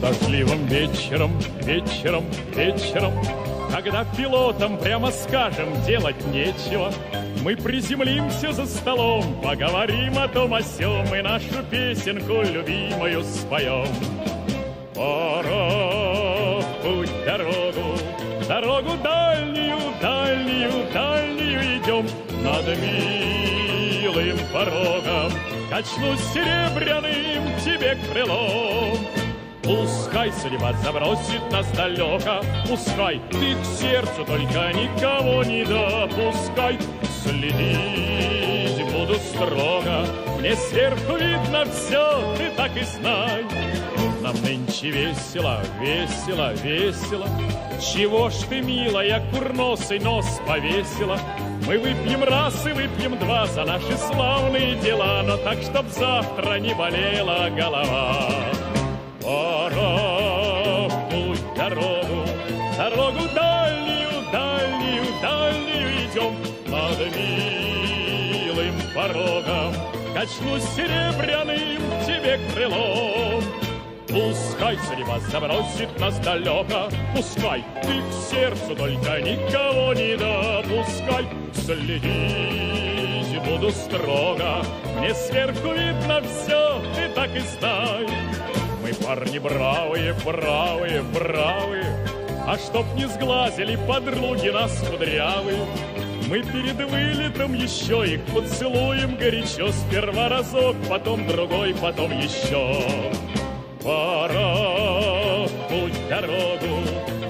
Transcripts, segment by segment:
Дождливым вечером, вечером, вечером Когда пилотам, прямо скажем, делать нечего Мы приземлимся за столом Поговорим о том о сём И нашу песенку любимую споем. Пора в путь дорогу Дорогу дальнюю, дальнюю, дальнюю идем Над милым порогом Качнусь серебряным тебе крылом Пускай судьба забросит нас далеко, Пускай ты к сердцу только никого не допускай. Следить буду строго, Мне сверху видно все, ты так и знай. Нам нынче весело, весело, весело. Чего ж ты, милая, курносый нос повесила? Мы выпьем раз и выпьем два за наши славные дела, Но так, чтоб завтра не болела голова. Пора дорогу дальнюю, дальнюю, дальнюю идем над милым порогом. Качнусь серебряным тебе крылом. Пускай судьба забросит нас далеко, Пускай ты к сердцу только никого не допускай. Следить буду строго, Мне сверху видно все, ты так и знай. Мы парни бравые, бравые, бравые, А чтоб не сглазили подруги нас кудрявые, мы перед вылетом еще их поцелуем горячо Сперва разок, потом другой, потом еще. Пора путь дорогу,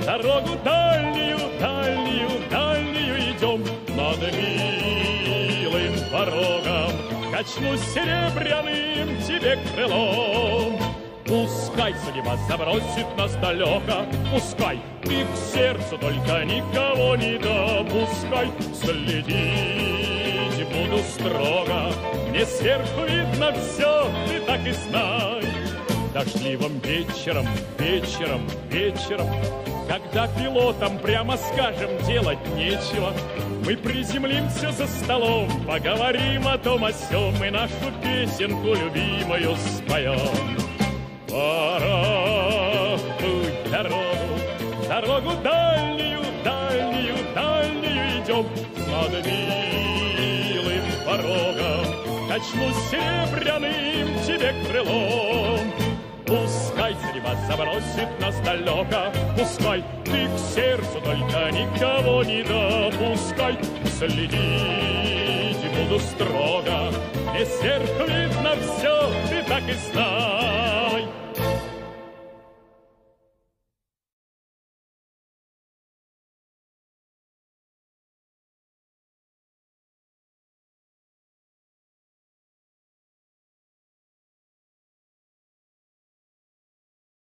дорогу дальнюю, дальнюю, дальнюю идем над милым порогом. Качнусь серебряным тебе крылом. Пускай судьба забросит нас далеко, Пускай ты к сердцу только никого не допускай. Следить буду строго, Мне сверху видно все, ты так и знай. Дождливым вечером, вечером, вечером, Когда пилотам, прямо скажем, делать нечего, Мы приземлимся за столом, Поговорим о том о сём И нашу песенку любимую споем. Пора в дорогу, дорогу дальнюю, дальнюю, дальнюю идем над милым порогом. Качнусь серебряным тебе крылом. Пускай судьба забросит нас далеко, Пускай ты к сердцу только никого не допускай. Следить буду строго, Мне сверху видно все, ты так и знай.